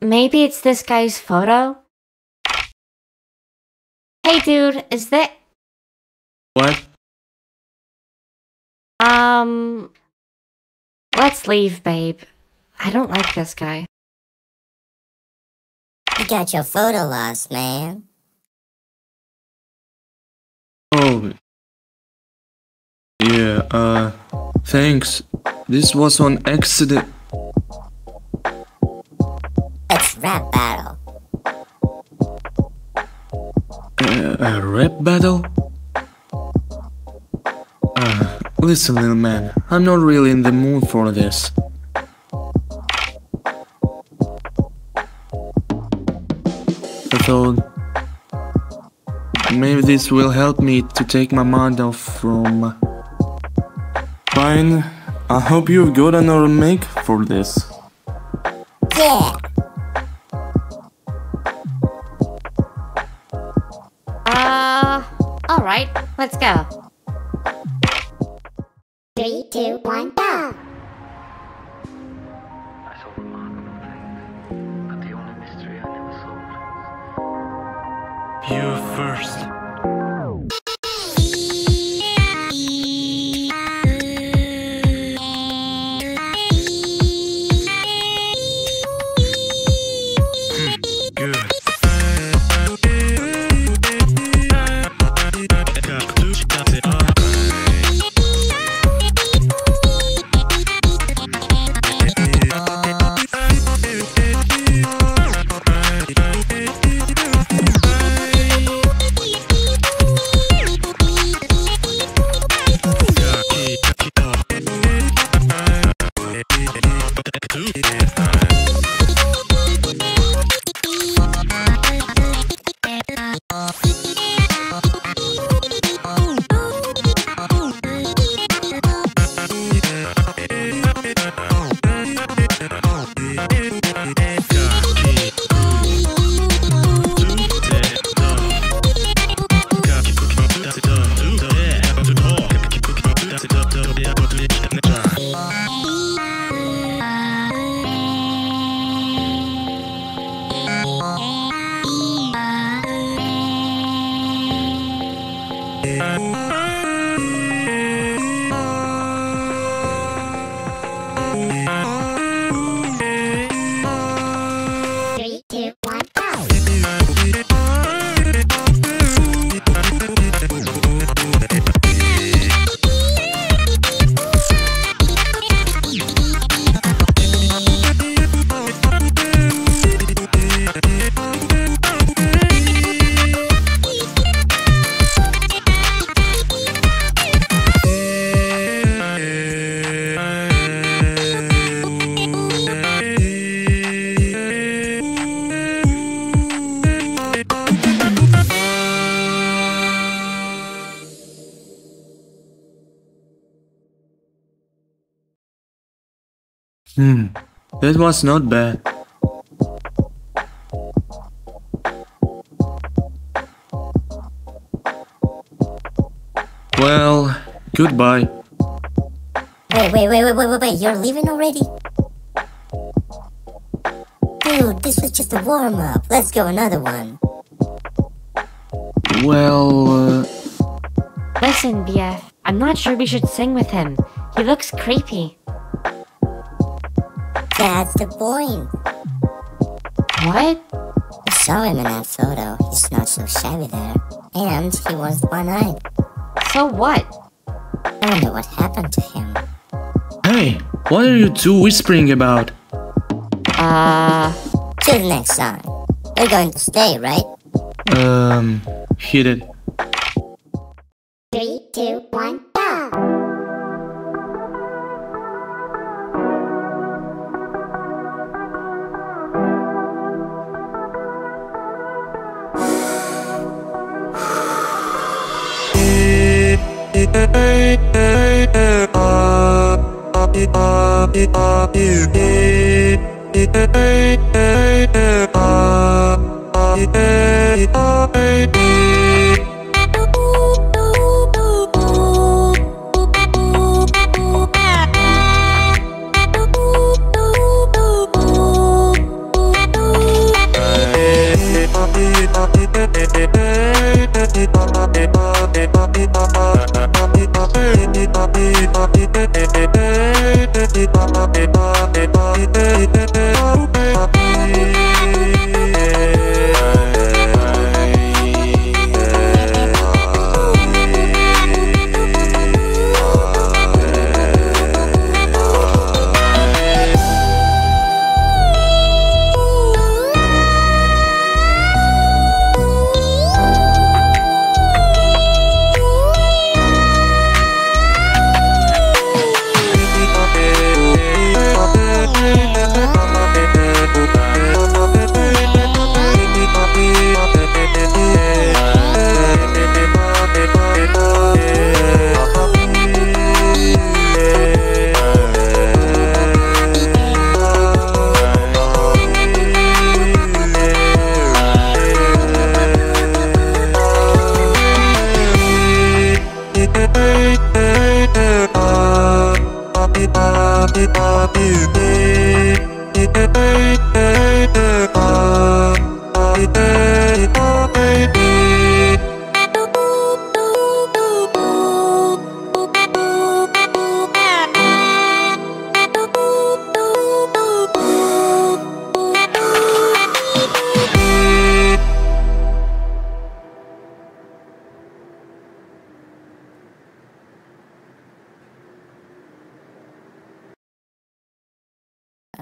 maybe it's this guy's photo? Hey dude, is that... What? Um... Let's leave, babe. I don't like this guy. You got your photo lost, man. Oh. Yeah, uh, thanks. This was an accident. Rap battle. Uh, a rap battle? Uh, listen, little man, I'm not really in the mood for this. I thought maybe this will help me to take my mind off from. Fine, I hope you've got another make for this. Yeah. Let's go. Three, two, one, go. You saw Hmm, that was not bad. Well, goodbye. Wait, wait, wait, wait, wait, wait, wait. You're leaving already? Dude, this was just a warm up. Let's go another one. Well, uh, Listen, BF, I'm not sure we should sing with him. He looks creepy. That's the point. What? I saw him in that photo. He's not so shabby there. And he was one-eyed. So what? I wonder what happened to him. hey, what are you two whispering about? Uh... To the next song. We're going to stay, right? Um, hit it. Hey Thank you.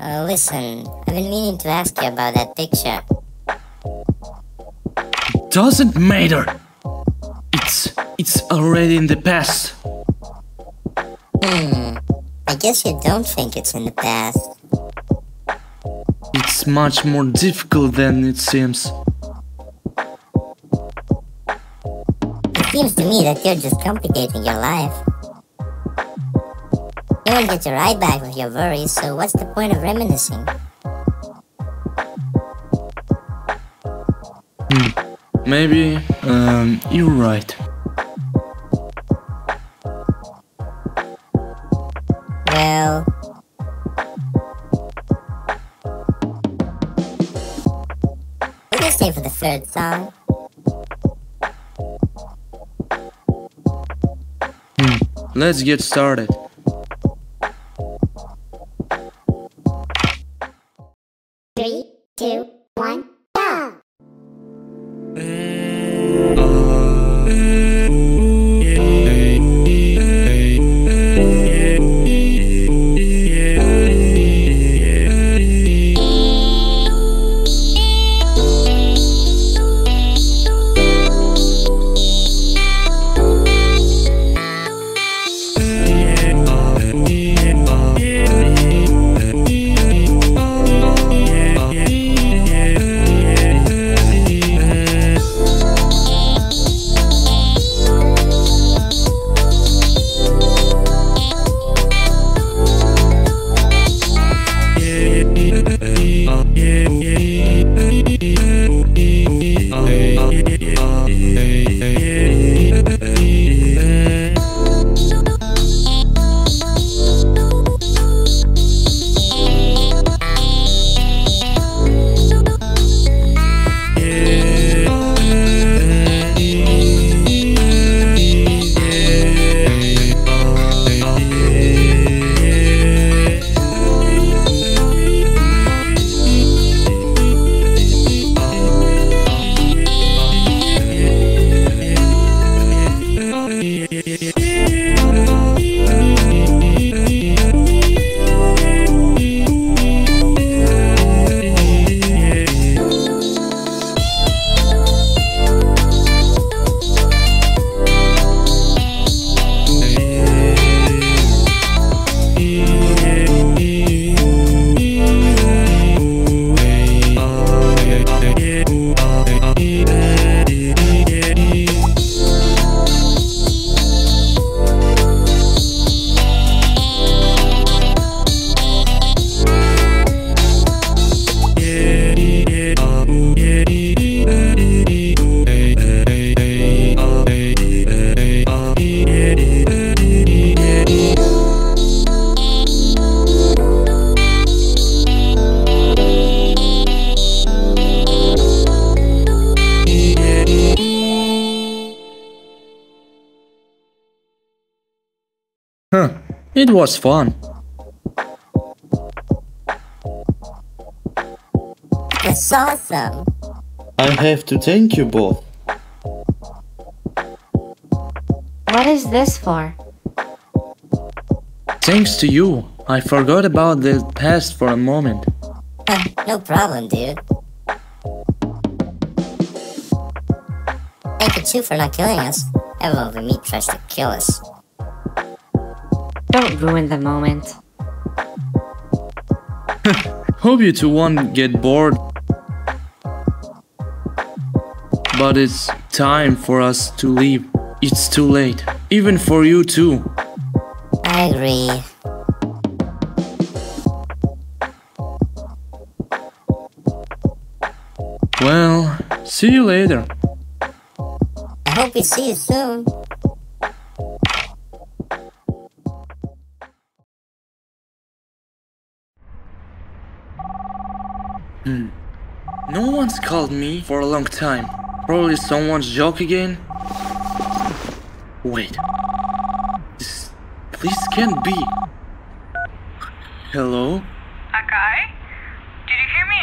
Uh, listen, I've been meaning to ask you about that picture. It Doesn't matter. It's it's already in the past. Hmm. I guess you don't think it's in the past. It's much more difficult than it seems. It seems to me that you're just complicating your life. You won't get your eye back with your worries, so what's the point of reminiscing? Maybe um, you're right. Well... Do you say for the third song? Let's get started. Three, two, It was fun. That's awesome! I have to thank you both. What is this for? Thanks to you, I forgot about the past for a moment. Uh, no problem, dude. Thank you too for not killing us. Everyone we meet tries to kill us. Don't ruin the moment. Hope you two won't get bored. But it's time for us to leave. It's too late. Even for you too. I agree. Well, see you later. I hope we see you soon. No one's called me for a long time. Probably someone's joke again. Wait. This, this can't be. Hello? Akai? Did you hear me?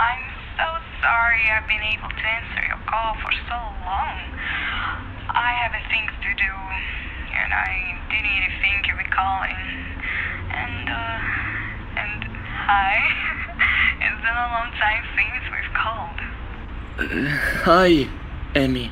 I'm so sorry I've been able to answer your call for so long. I have things to do, and I didn't even think you'd be calling. And, uh, and hi. it's been a long time since we've called. Uh, hi, Emmy.